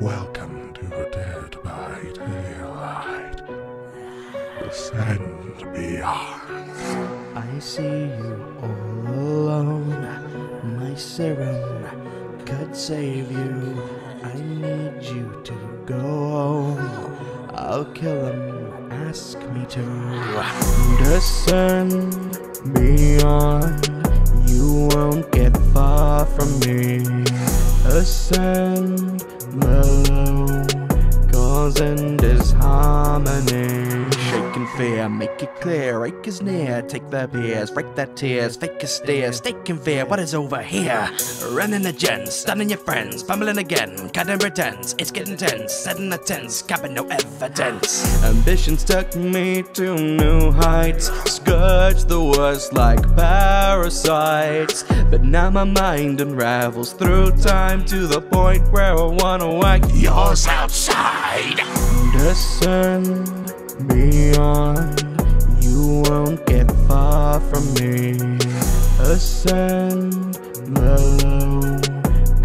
Welcome to Dead by Daylight. Descend beyond. I see you all alone. My serum could save you. I need you to go home. I'll kill him. Ask me to descend beyond. Ascend below, causing disharmony. Shaking fear, make it clear. Ike is near. Take the beers, break the tears, fake a stare, stake in fear. What is over here? Running the gens, stunning your friends, fumbling again, cutting pretense. It's getting tense, setting the tense, capping no evidence. Ambitions took me to new heights, scourge the worst like parasites. But now my mind unravels through time to the point where I wanna whack Yours outside. Descend beyond. You won't get far from me. Ascend below,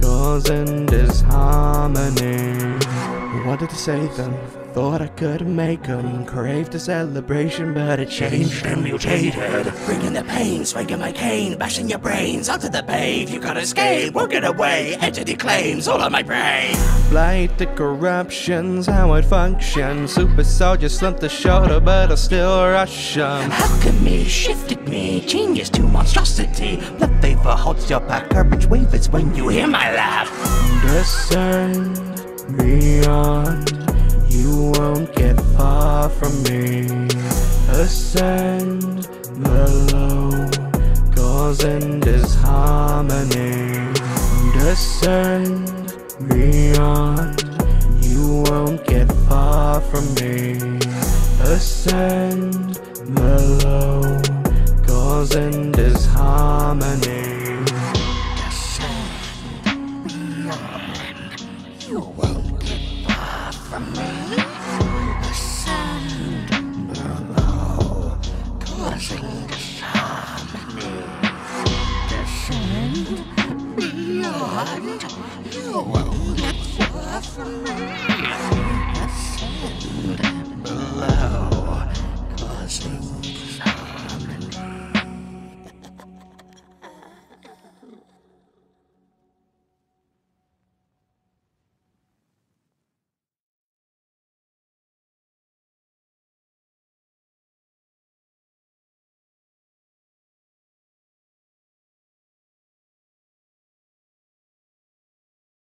causing disharmony. Wanted to save them, thought I could make them. Craved a celebration, but it changed and mutated. Bringing the pain, swinging my cane, bashing your brains onto the pave. You can't escape, won't get away. Entity claims all of my brain. Blight the corruption's how it functions. Super soldier slumped the shoulder, but I'll still rush 'em. Alchemy shifted me, genius to monstrosity. The vapor holds your back, garbage wavers when you hear my laugh. Descend beyond. You won't get far from me. Ascend below, causing disharmony. Descend beyond. You won't get far from me. Ascend below, causing Whoa, whoa.